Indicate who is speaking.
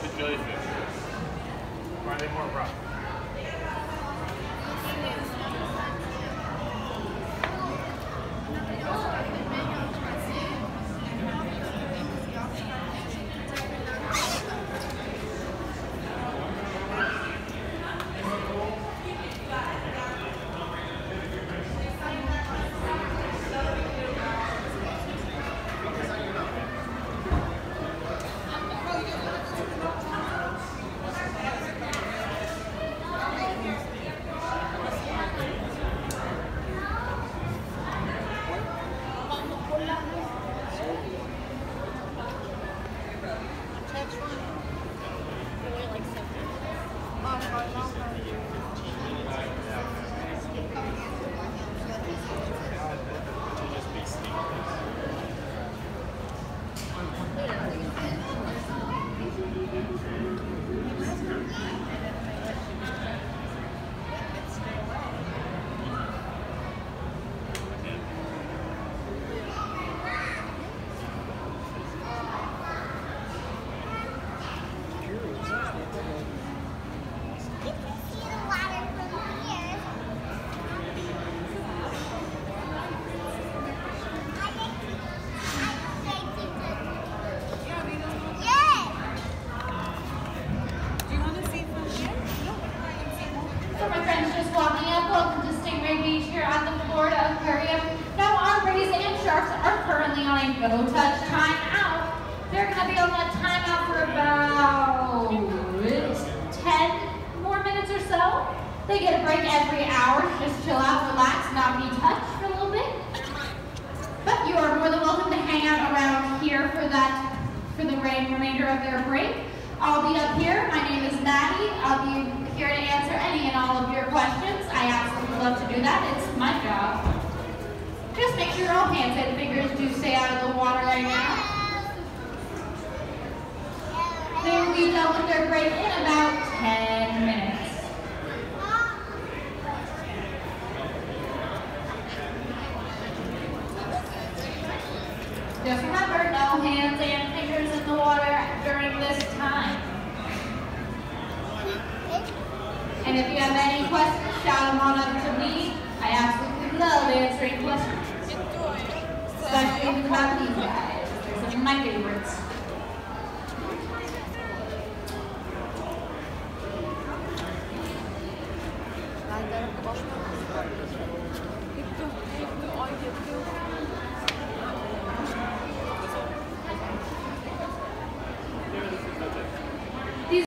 Speaker 1: jellyfish. Or are they more rough?
Speaker 2: Aquarium. Now our rays and sharks are currently on a no touch timeout. They're gonna be on that timeout for about 10 more minutes or so. They get a break every hour, just chill out, relax, not be touched for a little bit. But you are more than welcome to hang out around here for that, for the remainder of their break. I'll be up here. My name is Maddie. I'll be here to answer any and all of your questions. I absolutely love to do that. Hands and fingers do stay out of the water right now. They will be done with their break in about 10 minutes. Just remember, no hands and fingers in the water during this time. And if you have any questions, shout them on up to me. I absolutely love answering questions. Especially about guys. Of my favorites.